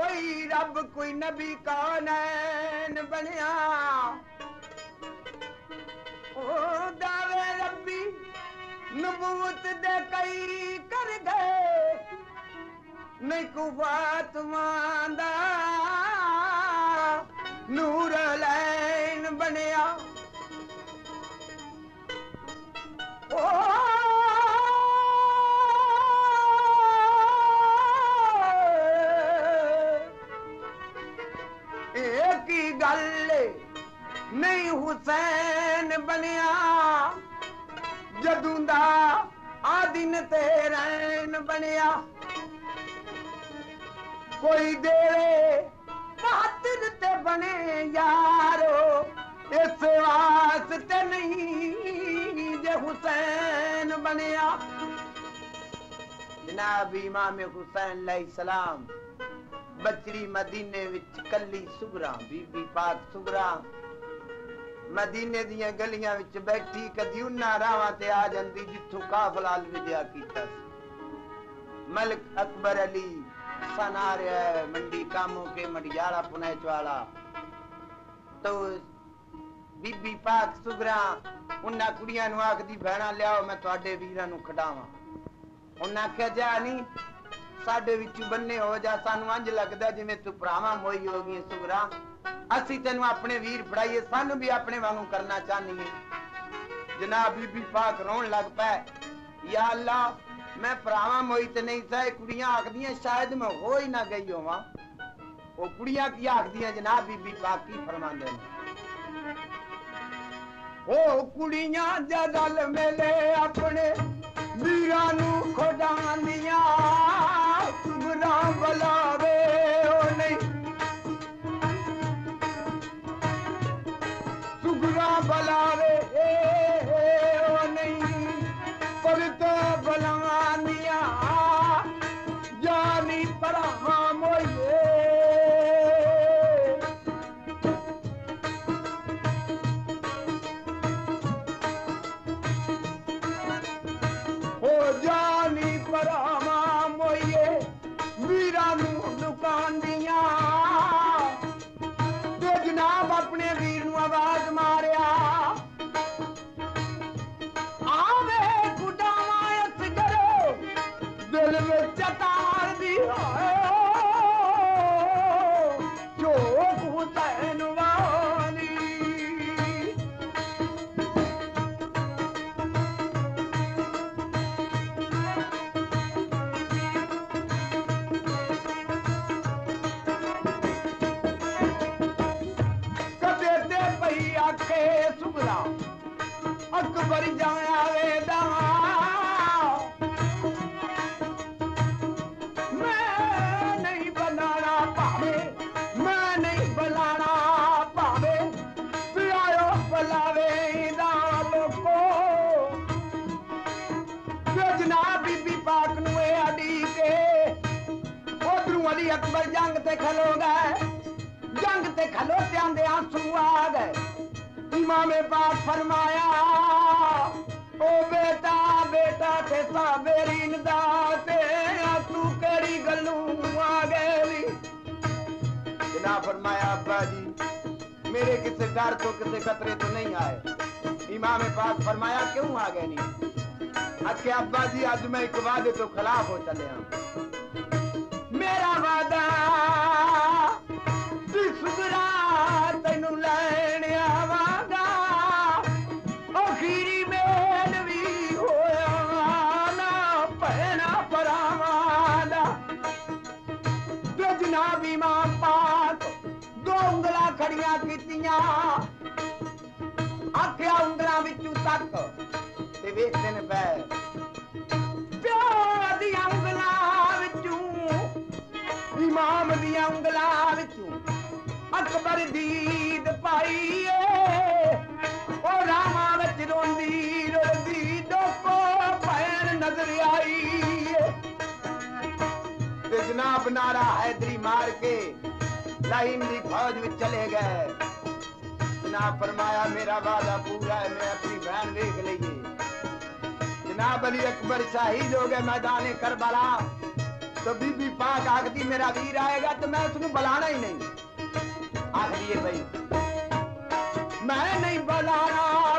कोई रब, कोई नबी का नैन बनया। ओ दावे रबी नबूत दे कई कर गए। नहीं को बात मांदा नूर लैन बनया। ओ ਬਣਿਆ ਜਦੋਂ ਦਾ ਆ ਦਿਨ ਤੇ ਰੈਣ ਬਣਿਆ ਕੋਈ ਦੇਵੇ ਖਾਤਰ ਤੇ ਬਣੇ ਯਾਰੋ ਇਸ ਵਾਸਤੇ ਨਹੀਂ ਜੇ ਹੁਸੈਨ ਬਣਿਆ ਜਨਾਬ ਇਮਾਮ ਹੁਸੈਨ ਅਲੈਹਿ ਸਲਾਮ ਬਚਰੀ ਮਦੀਨੇ ਵਿੱਚ ਕੱਲੀ ਸੁਗਰਾ ਬੀਬੀ ਪਾਕ ਸੁਗਰਾ ਮਦੀਨੇ ਦੀਆਂ ਗਲੀਆਂ ਵਿੱਚ ਬੈਠੀ ਕਦੀ ਉਹਨਾਂ ਰਾਵਾਂ ਤੇ ਆ ਜਾਂਦੀ ਜਿੱਥੋਂ ਕਾਫਲਾ ਅਲਵਿਦਿਆ ਕੀਤਾ ਸੀ ਮਲਕ ਅਕਬਰ ਅਲੀ ਸਨਾ ਰਿਹਾ ਹੈ ਮੰਡੀ ਕਾਮੋਂ ਕੇ ਮੜਿਆਲਾ ਪੁਨੇਚ ਵਾਲਾ ਤੋ ਬੀਬੀ ਪਾਕ ਸੁਗਰਾ ਉਹਨਾਂ ਕੁੜੀਆਂ ਨੂੰ ਆਖਦੀ ਭੈਣਾ ਲਿਆਓ ਮੈਂ ਤੁਹਾਡੇ ਵੀਰਾਂ ਨੂੰ ਖਡਾਵਾਂ ਉਹਨਾਂ ਆਖਿਆ ਜਾ ਨਹੀਂ ਸਾਡੇ ਵਿੱਚ ਬੰਨੇ ਹੋ ਜਾ ਸਾਨੂੰ ਇੰਜ ਲੱਗਦਾ ਜਿਵੇਂ ਤੂੰ ਭਰਾਵਾਂ ਮੋਈ ਹੋ ਗਈ ਸੁਗਰਾ ਅਸੀਂ ਤੈਨੂੰ ਆਪਣੇ ਵੀਰ ਫੜਾਈਏ ਸਾਨੂੰ ਵੀ ਆਪਣੇ ਵਾਂਗੂ ਕਰਨਾ ਚਾਹਨੀਏ ਜਨਾਬ ਬੀਬੀ ਪਾਕ ਰੋਣ ਲੱਗ ਪਏ ਯਾ ਅੱਲਾ ਮੈਂ ਭਰਾਵਾਂ ਮੋਈ ਤੇ ਨਹੀਂ ਸਾਂ ਕੁੜੀਆਂ ਆਖਦੀਆਂ ਸ਼ਾਇਦ ਮੈਂ ਹੋ ਹੀ ਨਾ ਗਈ ਹੋਵਾਂ ਉਹ ਕੁੜੀਆਂ ਕੀ ਆਖਦੀਆਂ ਜਨਾਬ ਬੀਬੀ ਪਾਕ ਕੀ ਫਰਮਾਉਂਦੇ ਨੇ ਉਹ ਕੁੜੀਆਂ ਜਦਲ ਮੇਲੇ ਆਪਣੇ ਵੀਰਾਂ ਨੂੰ ਖੋਡਾਂਦੀਆਂ வல்லாதே वारा अकबर जाया वेदा मैं नहीं बनाना पावे, मैं नहीं बनाना पावे। प्यारो बुलावे राम को योजना बीबी पाक नुए अडी के उधरू अली अकबर जंग ते खलो गए, जंग ते खलो त्यां आँसू आ गए। इमाम में बात फरमाया, ओ बेटा बेटा थे साबेरीन दाते तू करी गलू आ गई जना फरमाया, अब्बा जी, मेरे किसे डर तो किसे खतरे तो नहीं आए। इमाम में बात फरमाया, क्यों आ गए नहीं अच्छे अब्बा जी, आज मैं एक वादे तो खिलाफ हो चले हम ਉਂਗਲਾਂ ਖੜੀਆਂ ਕੀਤੀਆਂ ਆਖਿਆ ਉਂਗਲਾਂ ਵਿੱਚੋਂ ਤੱਕ ਤੇ ਵੇਖਦੇ ਨੇ ਪੈ ਪਿਓ ਦੀਆਂ ਉਂਗਲਾਂ ਵਿੱਚੋਂ ਇਮਾਮ ਦੀਆਂ ਉਂਗਲਾਂ ਵਿੱਚੋਂ ਅਕਬਰ ਦੀਦ ਪਾਈਏ ਉਹ ਰਾਮਾਂ ਵਿੱਚ ਰੋਂਦੀ ਰੋਂਦੀ ਡੋਕੋ ਭੈਣ ਨਜ਼ਰ ਆਈ ਤੇ ਜਨਾਬ ਨਾਰਾ ਹੈਦਰੀ ਮਾਰ ਕੇ लाइन की फौज में चले गए। ना फरमाया, मेरा वादा पूरा है, मैं अपनी बहन देख लीजिए जनाब अली अकबर शहीद हो गए मैदान करबला तो बीबी पाक आखती मेरा वीर आएगा तो मैं उसको बुलाना ही नहीं। आखिर भाई, मैं नहीं बुलाना।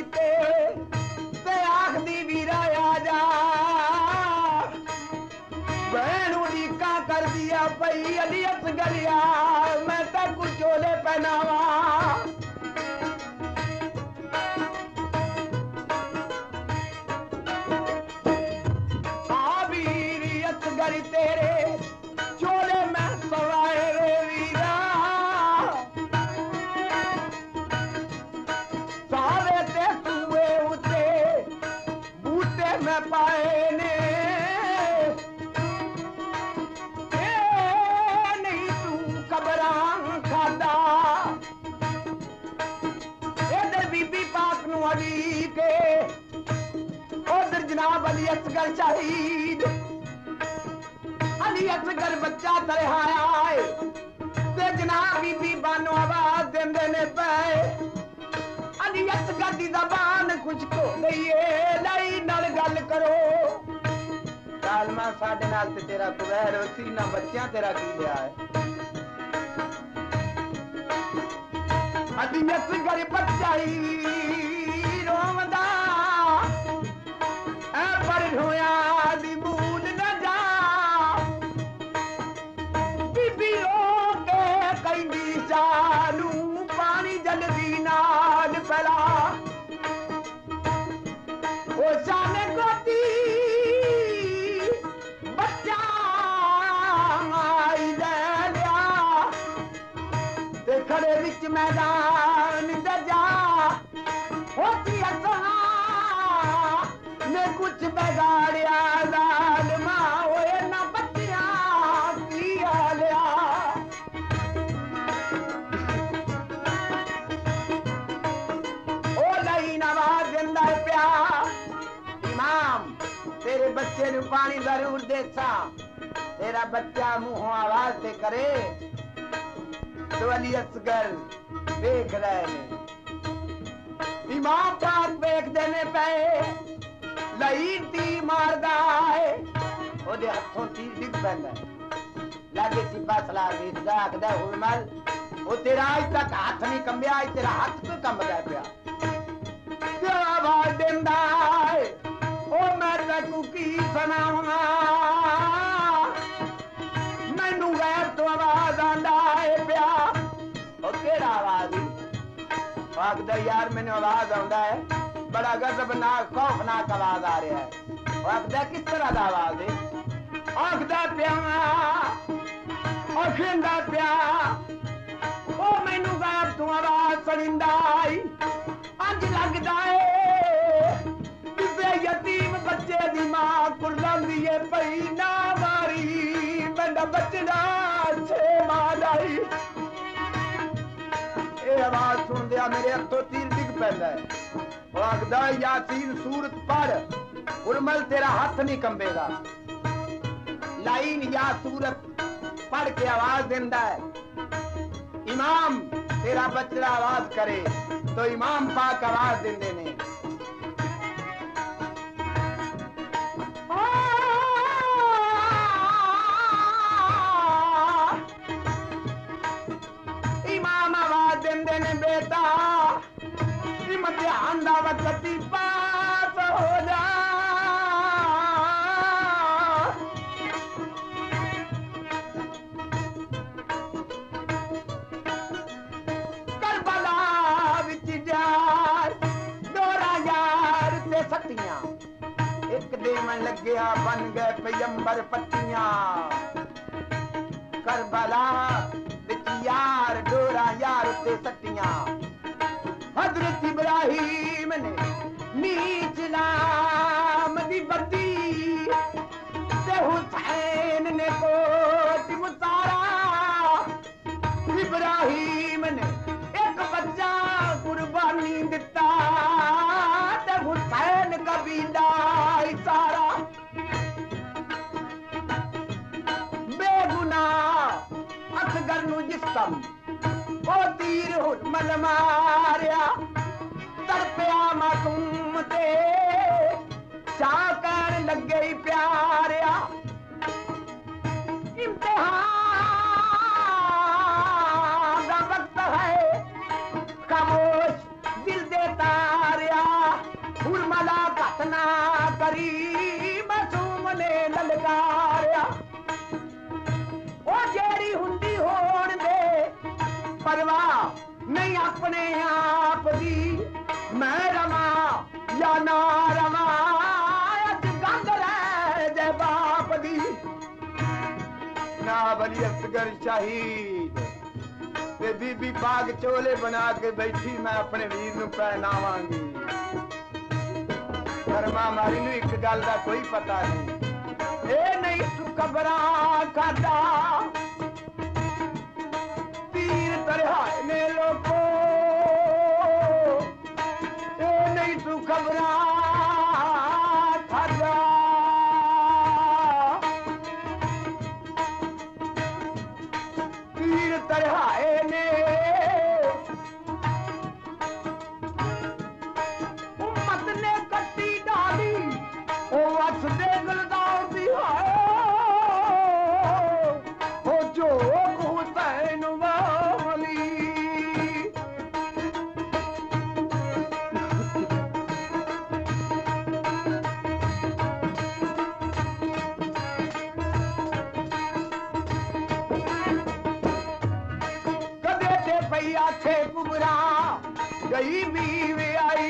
ਪੱਥੀ ਸੀਤੇ ਤੇ ਆਖਦੀ ਵੀਰਾ ਆ ਜਾ ਭੈਣ ਉਡੀਕਾ ਕਰਦੀ ਆ ਪਈ ਅਲੀ ਅਸਗਰਿਆ ਮੈਂ ਤਾਂ ਕੁ ਚੋਲੇ ਪਹਿਨਾਵਾ पाए ने नहीं तू बीबी अली जनाब अली असगर शहीद। अली असगर बच्चा तरे जनाब बीबी बानो आवाज़ देंदे ने पे अली असगर जबान खुश गई है। ਕਾਲਮਾ ਸਾਡੇ ਨਾਲ ਤੇ ਤੇਰਾ ਕੁਵੈਰ ਵਸੀ ਨਾ ਬੱਚਿਆਂ ਤੇਰਾ ਕੀ ਲਿਆ ਹੈ ਅਲੀ ਅਸਗਰ ਬੱਚਾਈ मैदान दजा होती ने कुछ बिगाड़िया जालमा ओए बच्चिया लिया। ओ लई नवाज़ गंदा प्या इमाम, तेरे बच्चे ने पानी ज़रूर देता तेरा बच्चा मुँह आवाज़ से करे। तो अली असगर देख रहे हैं। ईमानदार देख देने पे लई ती मारदा है ओदे हथों तीर डिग पैंदा लागे सी फैसला देखदा आखदा उमल ओ तेरा आज तक हाथ नहीं कंबया आज तेरा हाथ पे कंबदा पिया? क्या आवाज़ देंदा है? ओ मैं तू की सुनाऊँगा? ਆਖਦਾ ਯਾਰ ਮੈਨੂੰ ਆਵਾਜ਼ ਆਉਂਦਾ ਹੈ ਬੜਾ ਗਜ਼ਬਨਾਕ ਖੌਫਨਾਕ ਆਵਾਜ਼ ਆ ਰਿਹਾ ਹੈ ਉਹ ਆਖਦਾ ਕਿਸ ਤਰ੍ਹਾਂ ਦਾ ਆਵਾਜ਼ ਹੈ ਆਖਦਾ ਪਿਆ ਆਖਿੰਦਾ ਪਿਆ ਉਹ ਮੈਨੂੰ ਗਾਇਬ ਤੋਂ ਆਵਾਜ਼ ਸੁਣਿੰਦਾ ਈ ਅੰਜ ਲੱਗਦਾ ਏ ਕਿਸੇ ਯਤੀਮ ਬੱਚੇ ਦੀ ਮਾਂ ਕੁਰਲਾਂਦੀ ਏ ਪਈ ਨਾ ਮਾਰੀ ਬੰਦਾ ਬੱਚੜਾ ਛੇ ਮਾਦਾਈ ਇਹ ਆਵਾਜ਼ ਸੁਣਦਿਆਂ ਮੇਰੇ ਹੱਥੋਂ ਤੀਰ ਡਿੱਗ ਪੈਂਦਾ ਹੈ ਉਹ ਆਖਦਾ ਯਾਸੀਨ ਸੂਰਤ ਪੜ ਉਰਮਲ ਤੇਰਾ ਹੱਥ ਨਹੀਂ ਕੰਬੇਗਾ ਲਾਈਨ ਜਾਂ ਸੂਰਤ ਪੜ ਕੇ ਆਵਾਜ਼ ਦਿੰਦਾ ਹੈ ਇਮਾਮ ਤੇਰਾ ਬੱਚਾ ਆਵਾਜ਼ ਕਰੇ तो इमाम पाक आवाज देंदे ध्यान दावत कति पास हो जा। देवन लग गया बन गए पैंबर पत्तिया। करबला यार डोरा यार उते सटिया हज़रत इब्राहिम ने नीच नाम दी बदी ते हुसैन ने कोट मुतारा इब्राहिम ने एक बच्चा कुर्बानी दिता। ते हुसैन कबीला इशारा। बेगुनाह असगर नु जिस्म, ओ तीर हुन मलमा मारिया तड़पया मासूम ते चा कहन लगे प्यारिया इम्तिहान वक्त है। खामोश दिल दे तारिया उर्मला घटना करी। मासूम ने ललकारिया वो जेरी हुंदी होन दे। परवाह नहीं अपने आप दी मैं रवा या ना रमा गंद रह जय बाप दी ना बली असगर शहीद ते बीबी पाग चोले बना के बैठी मैं अपने वीर नु पहनावांगी। शर्मा मारी नु एक गल का कोई पता नहीं। ए नहीं तू कबरा खादा तीर तरह तू खबरा आई नीव आई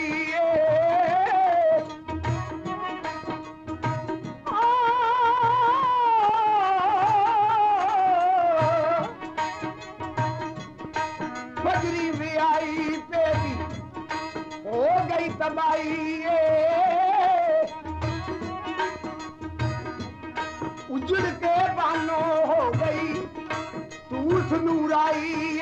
बजरी भी आई पेरी हो गई तबाही उजड़ के बानो हो गई आई नूराई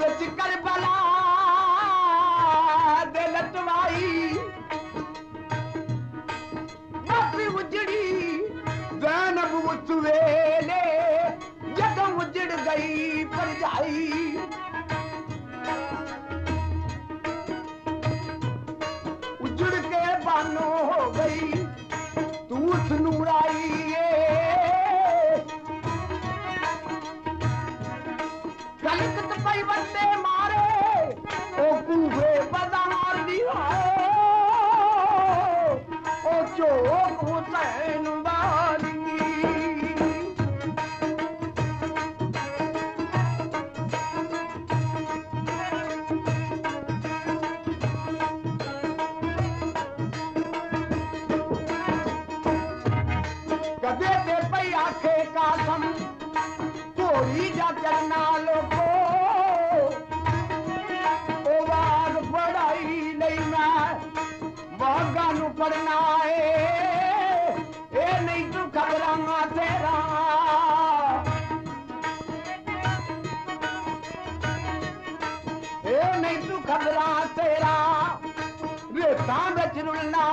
बेच कर बला दिलतवाई माफ़ी उजड़ी जैनब उस वेले जग उजड़ गई पर जाई। भतीजा करनाल को ओवार पढ़ाई नहीं मैं बागा नु पढ़ना है। ए नहीं तू खबरांगा तेरा। ए नहीं तू खबरा तेरा। रेता बच रुलना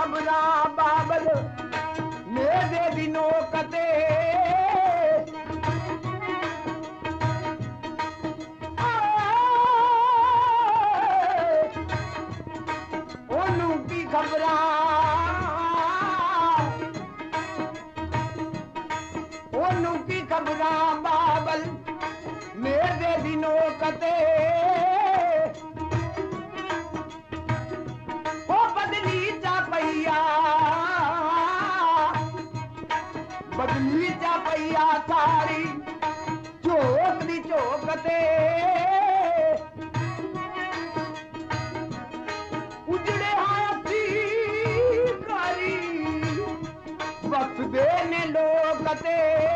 कमला बाबल मेरे दिनों कते विचा पैया तारी चोक दी चोकते। उजड़े हाथी काली बस देने लोकते